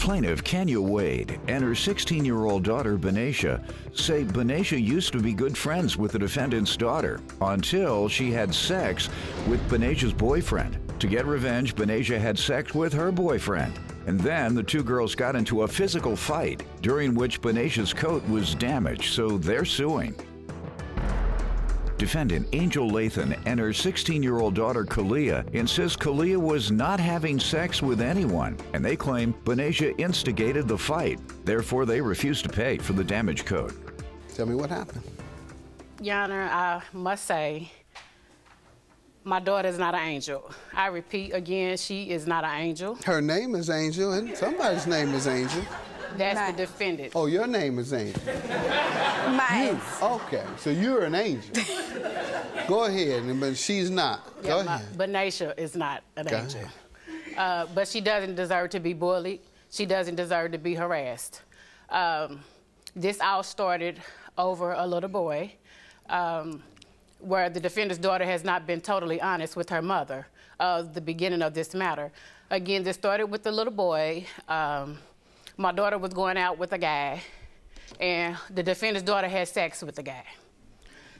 Plaintiff Kenya Wade and her 16 year old daughter Benacia say Benacia used to be good friends with the defendant's daughter until she had sex with Benacia's boyfriend. To get revenge, Benacia had sex with her boyfriend. And then the two girls got into a physical fight, during which Benacia's coat was damaged, so they're suing. Defendant Angel Lathan and her 16 year old daughter Kahlia insist Kahlia was not having sex with anyone, and they claim Benacia instigated the fight. Therefore, they refuse to pay for the damage code. Tell me what happened. Your Honor, I must say, my daughter is not an angel. I repeat again, she is not an angel. Her name is Angel, and somebody's name is Angel. That's Right. the defendant. Oh, your name is Angel. Mine. Okay, so you're an angel. Go ahead, and- but she's not. Go Yeah, my- ahead. Benacia is not an Go angel. ahead. Uh, but she doesn't deserve to be bullied. She doesn't deserve to be harassed. Um, this all started over a little boy, um, where the defendant's daughter has not been totally honest with her mother of the beginning of this matter. Again, this started with the little boy. Um, my daughter was going out with a guy, and the defendant's daughter had sex with the guy.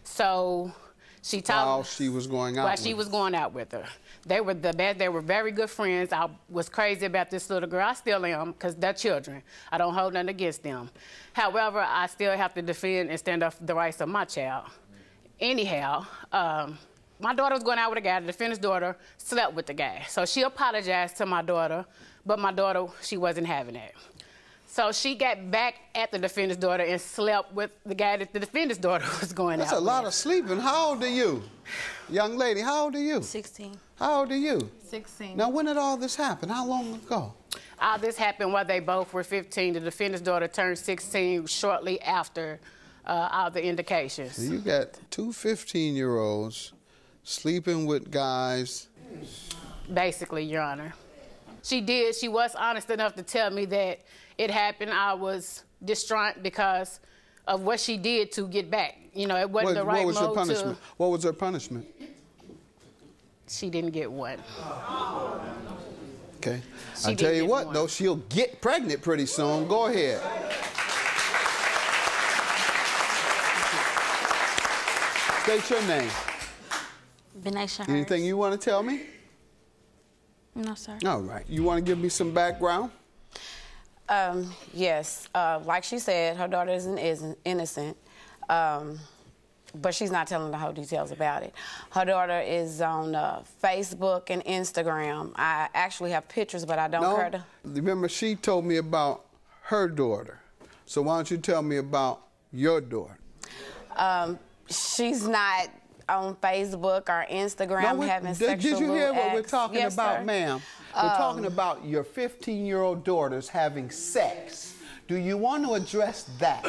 So she told While she was going out while with she was going out with her. They were the best. They were very good friends. I was crazy about this little girl. I still am because they're children. I don't hold nothing against them. However, I still have to defend and stand up for the rights of my child. Anyhow, um, my daughter was going out with a guy. The defendant's daughter slept with the guy. So she apologized to my daughter, but my daughter, she wasn't having it. So she got back at the defendant's daughter and slept with the guy that the defendant's daughter was going That's out That's a lot with. of sleeping. How old are you? Young lady, how old are you? 16. How old are you? 16. Now, when did all this happen? How long ago? All this happened while they both were 15. The defendant's daughter turned 16 shortly after uh, all the indications. So you got two 15 year olds sleeping with guys. Basically, Your Honor. She did. She was honest enough to tell me that it happened. I was distraught because of what she did to get back. You know, it wasn't What, the right what was her mode punishment? to. What was her punishment? She didn't get one. Okay. She I did tell you what, one. though, she'll get pregnant pretty soon. Go ahead. State your name. Benacia Anything you want to tell me? No, sir. All right. You want to give me some background? Um, yes, uh, like she said, her daughter isn't, isn't innocent, um, but she's not telling the whole details about it. Her daughter is on uh, Facebook and Instagram. I actually have pictures, but I don't no. care to. Remember, she told me about her daughter. So why don't you tell me about your daughter? Um, she's not on Facebook or Instagram we- having did, sexual did you hear what we're talking Yes, about, ma'am? We're um, talking about your 15 year old daughters having sex. Do you want to address that?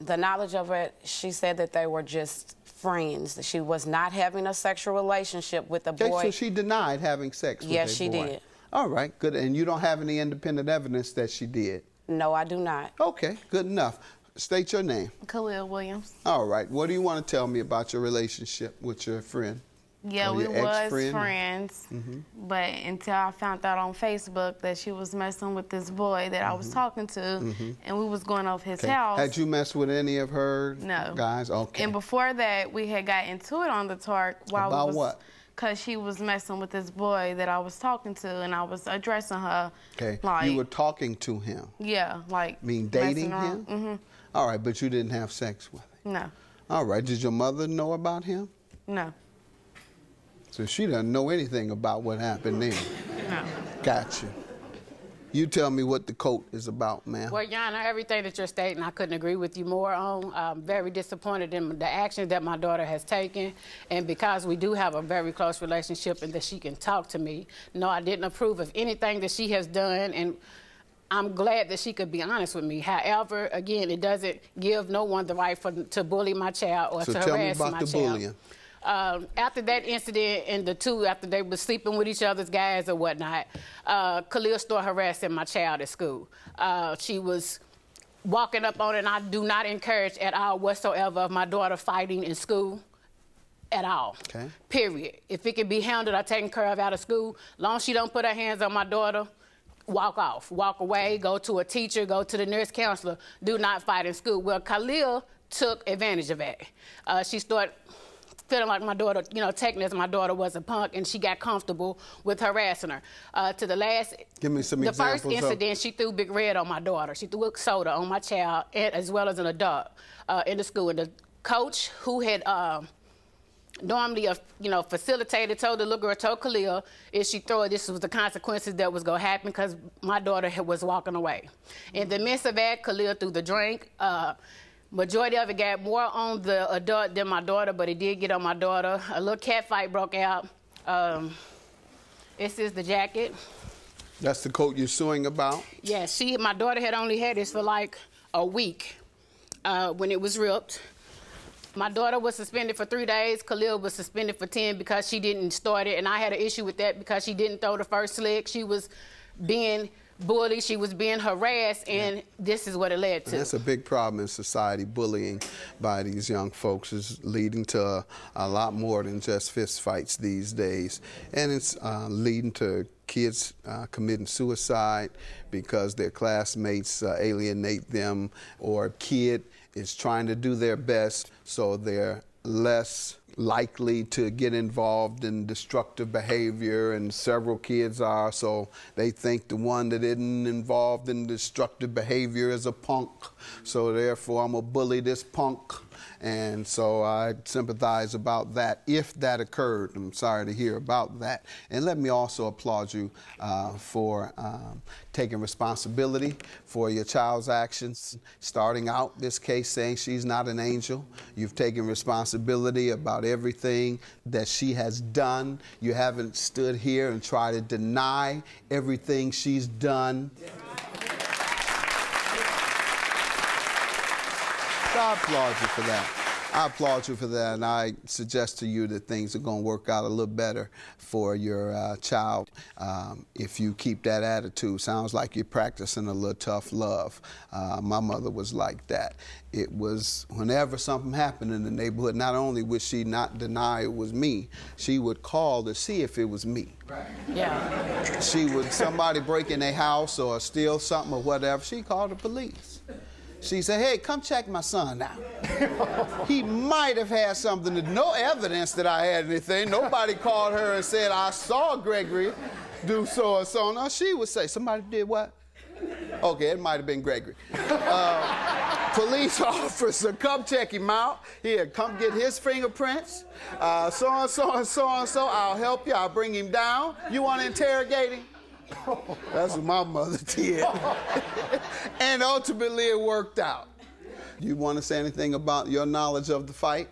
The knowledge of it, she said that they were just friends. That she was not having a sexual relationship with the Okay, boy. so she denied having sex with Yes, she boy. did. All right, good. And you don't have any independent evidence that she did. no, I do not. Okay, good enough. State your name. Kahlia Williams. All right. What do you want to tell me about your relationship with your friend? Yeah, we was ex-friend? friends, mm-hmm. but until I found out on Facebook that she was messing with this boy that I was mm-hmm. talking to, mm-hmm. and we was going off his Okay. house. Had you messed with any of her No. guys? Okay. And before that, we had got into it on the talk while About we was, what? Cause she was messing with this boy that I was talking to, and I was addressing her. okay. Like, you were talking to him. yeah, like. I mean, dating him? Mm-hmm. All right, but you didn't have sex with him. No, All right. Did your mother know about him? no, So she doesn't know anything about what happened then. no. Gotcha. You tell me what the coat is about, ma'am. Well, Your Honor, everything that you're stating, I couldn't agree with you more on. I'm very disappointed in the actions that my daughter has taken. And because we do have a very close relationship and that she can talk to me, no, I didn't approve of anything that she has done. And I'm glad that she could be honest with me. However, again, it doesn't give no one the right for, to bully my child or So to tell me harass about my the child. bullying. Um, after that incident and the two, after they were sleeping with each other's guys or whatnot, uh, Kahlia started harassing my child at school. Uh, she was walking up on it, and I do not encourage at all whatsoever of my daughter fighting in school at all. Okay. Period. If it can be handled or taken care of out of school, long as she don't put her hands on my daughter, walk off, walk away, go to a teacher, go to the nurse counselor. Do not fight in school. Well, Kahlia took advantage of that. Uh, she started feeling like my daughter, you know, taking as my daughter was a punk, and she got comfortable with harassing her. Uh, to the last, Give me some the examples first of- incident, she threw Big Red on my daughter. She threw soda on my child, and, as well as an adult uh, in the school. And the coach who had. Um, normally a you know facilitator told the little girl told Kahlia if she throw it this was the consequences that was going to happen because my daughter was walking away in the midst of that Kahlia threw the drink uh, majority of it got more on the adult than my daughter but it did get on my daughter a little cat fight broke out um, this is the jacket That's the coat you're suing about? yeah, she, my daughter had only had this for like a week uh, when it was ripped. My daughter was suspended for three days. Kahlia was suspended for 10 because she didn't start it. And I had an issue with that because she didn't throw the first slick. She was being bullied, she was being harassed, and this is what it led to. That's a big problem in society. Bullying by these young folks is leading to a, a lot more than just fist fights these days. And it's uh, leading to kids uh, committing suicide because their classmates uh, alienate them, or a kid is trying to do their best so they're less likely to get involved in destructive behavior, and several kids are, so they think the one that isn't involved in destructive behavior is a punk. So therefore, I'm gonna bully this punk. And so I sympathize about that if that occurred. I'm sorry to hear about that. And let me also applaud you uh, for um, taking responsibility for your child's actions. Starting out this case saying she's not an angel. You've taken responsibility about everything that she has done. You haven't stood here and tried to deny everything she's done. I applaud you for that. I applaud you for that, and I suggest to you that things are going to work out a little better for your uh, child um, if you keep that attitude. Sounds like you're practicing a little tough love. Uh, my mother was like that. It was whenever something happened in the neighborhood, not only would she not deny it was me, she would call to see if it was me. Right. yeah. She would somebody break in their house or steal something or whatever. She called the police. She said, "Hey, come check my son out. he might have had something. To, no evidence that I had anything. Nobody called her and said I saw Gregory do so and so. No, she would say somebody did what? Okay, it might have been Gregory. Uh, police officer, come check him out. Here, come get his fingerprints. Uh, so and so and so and so. I'll help you. I'll bring him down. You want to interrogate him? That's what my mother did. and ultimately, it worked out. You want to say anything about your knowledge of the fight?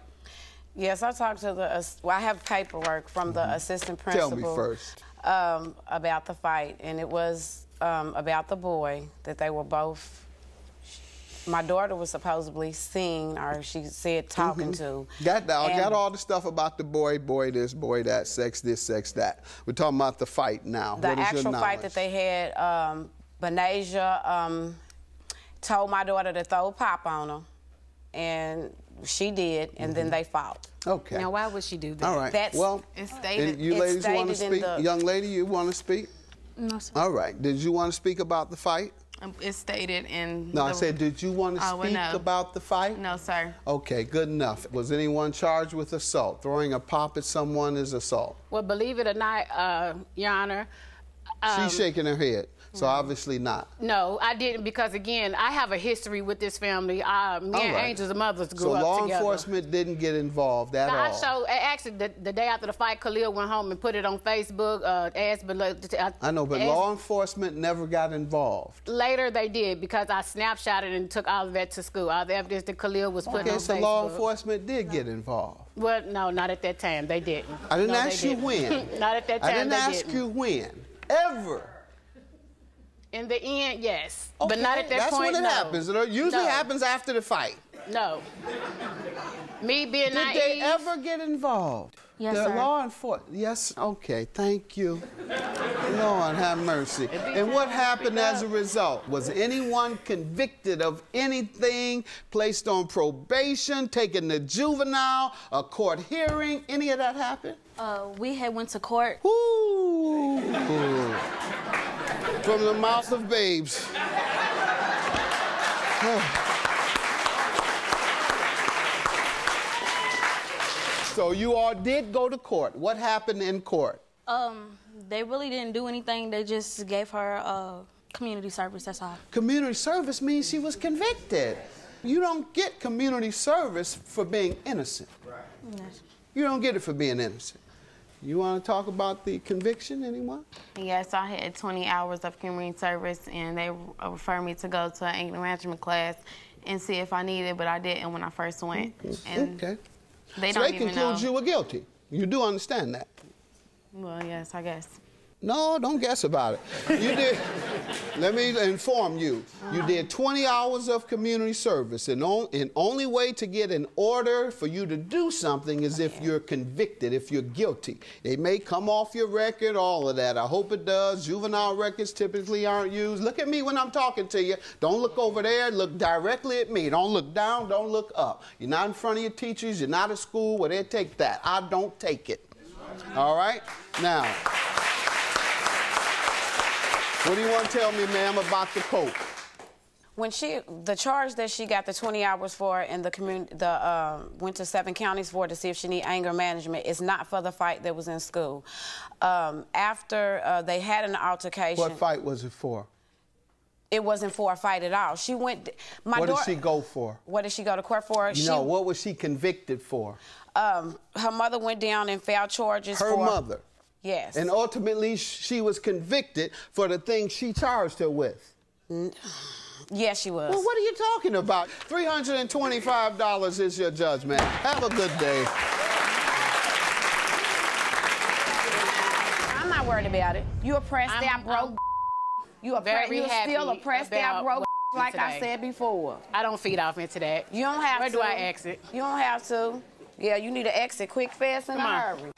Yes, I talked to the. Well, I have paperwork from the assistant Mm-hmm. Tell principal. me first. Um, about the fight, and it was um, about the boy that they were both. My daughter was supposedly seen, or she said talking to. Got, I And- got all the stuff about the boy, boy this, boy that, sex this, sex that. We're talking about the fight now. The what is your actual fight that they had, um, Benasia um, told my daughter to throw pop on her, and she did, and Mm-hmm. then they fought. Okay. Now, why would she do that? all right. That's- well, It's stated- and you it's ladies want to speak? the- Young lady, you want to speak? No, sir. All right. Did you want to speak about the fight? Um, It's stated in. No, I said, did you want to Oh, well, speak no. about the fight? No, sir. Okay, good enough. Was anyone charged with assault? Throwing a pop at someone is assault. Well, believe it or not, uh, Your Honor, um, She's shaking her head, so obviously not. no, I didn't because again, I have a history with this family. Uh, me All and right. Angel's mothers grew So up law enforcement didn't get involved at Now, I all. showed actually the, the day after the fight, Kahlia went home and put it on Facebook. Uh, asked below. I know, but asked- law enforcement never got involved. Later they did because I snapshotted and took all of that to school. All the evidence that Kahlia was putting Okay, on so Facebook. law enforcement did get involved. Well, no, not at that time. They didn't. I didn't No, ask you didn't. when. not at that time. I didn't they ask didn't. you when. Ever. In the end, yes, but not at that That's point. That's when it no. happens. It usually No. happens after the fight. No. Me being Did naive. they ever get involved? Yes, the sir. law enforcement. Yes. Okay. Thank you. Lord have mercy. And what happened as a result? Was anyone convicted of anything? Placed on probation? Taken to juvenile? A court hearing? Any of that happened? Uh, we had went to court. Ooh. From the mouth of babes. so you all did go to court. What happened in court? Um, they really didn't do anything. They just gave her uh, community service. That's all. Community service means she was convicted. You don't get community service for being innocent. Yes. You don't get it for being innocent. You want to talk about the conviction, anyone? Yes, I had 20 hours of community service, and they referred me to go to an anger management class and see if I needed but I didn't when I first went. And okay. they so don't they conclude you were guilty. You do understand that. Well, yes, I guess. No, don't guess about it. You did. Let me inform you. You uh-huh. did 20 hours of community service, and on, and only way to get an order for you to do something is if you're convicted, if you're guilty. It may come off your record, all of that. I hope it does. Juvenile records typically aren't used. Look at me when I'm talking to you. Don't look over there. Look directly at me. Don't look down. Don't look up. You're not in front of your teachers. You're not at school where they take that. I don't take it. All right. Now. What do you want to tell me, ma'am, about the Pope? When she, the charge that she got the 20 hours for and the community, the uh, went to seven counties for to see if she need anger management is not for the fight that was in school. Um, after uh, they had an altercation, What fight was it for? it wasn't for a fight at all. She went. My What did she go for? What did she go to court for? You she, know, what was she convicted for? um, her mother went down and filed charges Her for mother. Yes. And ultimately, she was convicted for the thing she charged her with. Mm. yes, she was. Well, what are you talking about? $325 is your judgment. Have a good day. I'm not worried about it. You oppressed I'm- out broke. I'm you oppressed. very You happy still oppressed out about broke. what Like I said before. I don't feed off into that. You don't have Where to. Where do I exit? You don't have to. Yeah, you need to exit quick, fast, and Come a hurry.